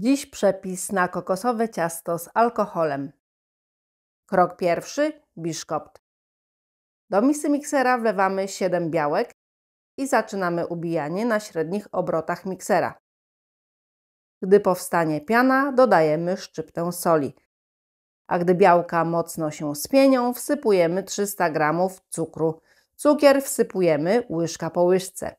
Dziś przepis na kokosowe ciasto z alkoholem. Krok pierwszy. Biszkopt. Do misy miksera wlewamy 7 białek i zaczynamy ubijanie na średnich obrotach miksera. Gdy powstanie piana, dodajemy szczyptę soli. A gdy białka mocno się spienią, wsypujemy 300 g cukru. Cukier wsypujemy łyżka po łyżce.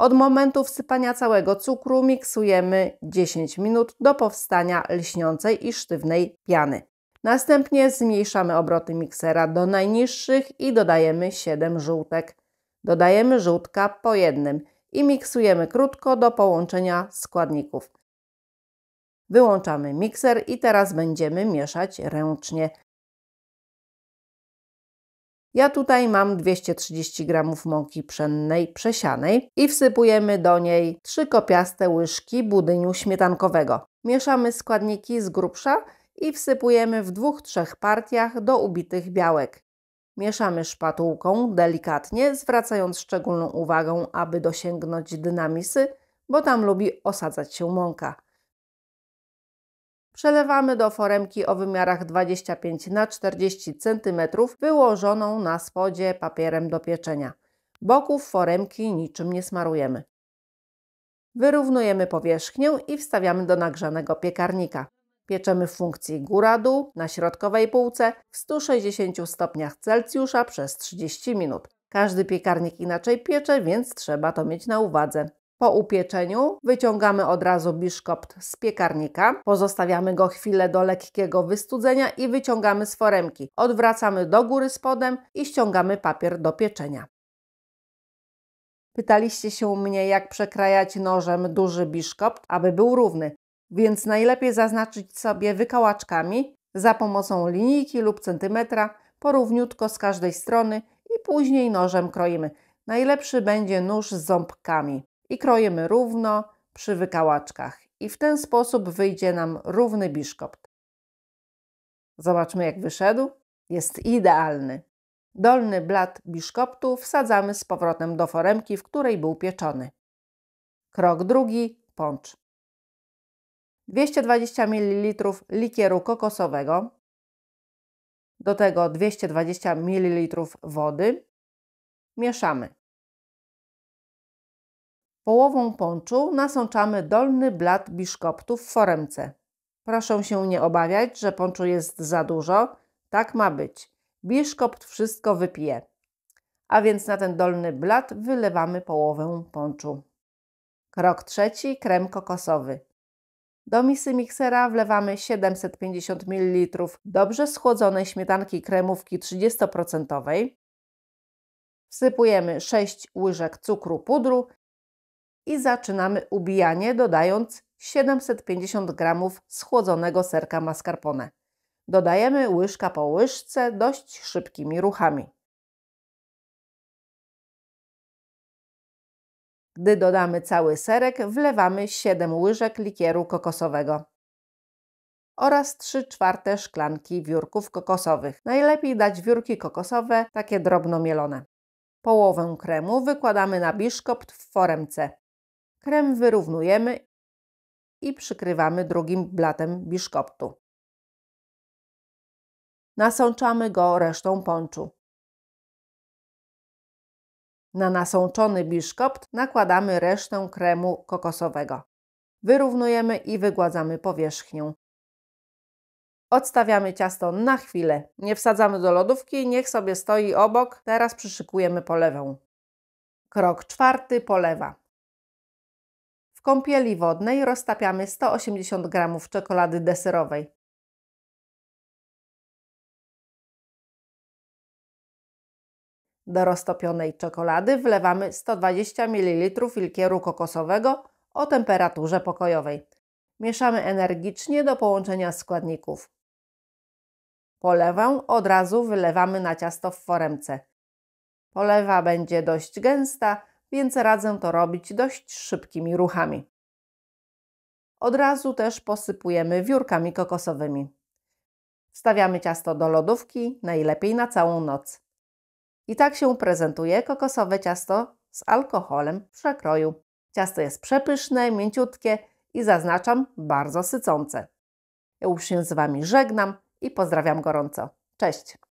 Od momentu wsypania całego cukru miksujemy 10 minut do powstania lśniącej i sztywnej piany. Następnie zmniejszamy obroty miksera do najniższych i dodajemy 7 żółtek. Dodajemy żółtka po jednym i miksujemy krótko do połączenia składników. Wyłączamy mikser i teraz będziemy mieszać ręcznie. Ja tutaj mam 230 g mąki pszennej przesianej i wsypujemy do niej 3 kopiaste łyżki budyniu śmietankowego. Mieszamy składniki z grubsza i wsypujemy w dwóch, trzech partiach do ubitych białek. Mieszamy szpatułką delikatnie, zwracając szczególną uwagę, aby dosięgnąć dynamisy, bo tam lubi osadzać się mąka. Przelewamy do foremki o wymiarach 25 na 40 cm, wyłożoną na spodzie papierem do pieczenia. Boków foremki niczym nie smarujemy. Wyrównujemy powierzchnię i wstawiamy do nagrzanego piekarnika. Pieczemy w funkcji góra-dół na środkowej półce w 160 stopniach Celsjusza przez 30 minut. Każdy piekarnik inaczej piecze, więc trzeba to mieć na uwadze. Po upieczeniu wyciągamy od razu biszkopt z piekarnika, pozostawiamy go chwilę do lekkiego wystudzenia i wyciągamy z foremki. Odwracamy do góry spodem i ściągamy papier do pieczenia. Pytaliście się mnie, jak przekrajać nożem duży biszkopt, aby był równy, więc najlepiej zaznaczyć sobie wykałaczkami za pomocą linijki lub centymetra porówniutko z każdej strony i później nożem kroimy. Najlepszy będzie nóż z ząbkami i kroimy równo przy wykałaczkach i w ten sposób wyjdzie nam równy biszkopt. Zobaczmy jak wyszedł. Jest idealny. Dolny blat biszkoptu wsadzamy z powrotem do foremki, w której był pieczony. Krok drugi. Poncz. 220 ml likieru kokosowego, do tego 220 ml wody. Mieszamy. Połową ponczu nasączamy dolny blat biszkoptu w foremce. Proszę się nie obawiać, że ponczu jest za dużo. Tak ma być. Biszkopt wszystko wypije. A więc na ten dolny blat wylewamy połowę ponczu. Krok trzeci. Krem kokosowy. Do misy miksera wlewamy 750 ml dobrze schłodzonej śmietanki kremówki 30%. Wsypujemy 6 łyżek cukru pudru i zaczynamy ubijanie dodając 750 g schłodzonego serka mascarpone. Dodajemy łyżka po łyżce dość szybkimi ruchami. Gdy dodamy cały serek, wlewamy 7 łyżek likieru kokosowego oraz 3 czwarte szklanki wiórków kokosowych. Najlepiej dać wiórki kokosowe, takie drobno mielone. Połowę kremu wykładamy na biszkopt w foremce. Krem wyrównujemy i przykrywamy drugim blatem biszkoptu. Nasączamy go resztą ponczu. Na nasączony biszkopt nakładamy resztę kremu kokosowego. Wyrównujemy i wygładzamy powierzchnię. Odstawiamy ciasto na chwilę. Nie wsadzamy do lodówki, niech sobie stoi obok. Teraz przyszykujemy polewę. Krok czwarty polewa. W kąpieli wodnej roztapiamy 180 g czekolady deserowej. Do roztopionej czekolady wlewamy 120 ml likieru kokosowego o temperaturze pokojowej. Mieszamy energicznie do połączenia składników. Polewę od razu wylewamy na ciasto w foremce. Polewa będzie dość gęsta, więc radzę to robić dość szybkimi ruchami. Od razu też posypujemy wiórkami kokosowymi. Wstawiamy ciasto do lodówki, najlepiej na całą noc. I tak się prezentuje kokosowe ciasto z alkoholem w przekroju. Ciasto jest przepyszne, mięciutkie i zaznaczam bardzo sycące. Ja już się z Wami żegnam i pozdrawiam gorąco. Cześć!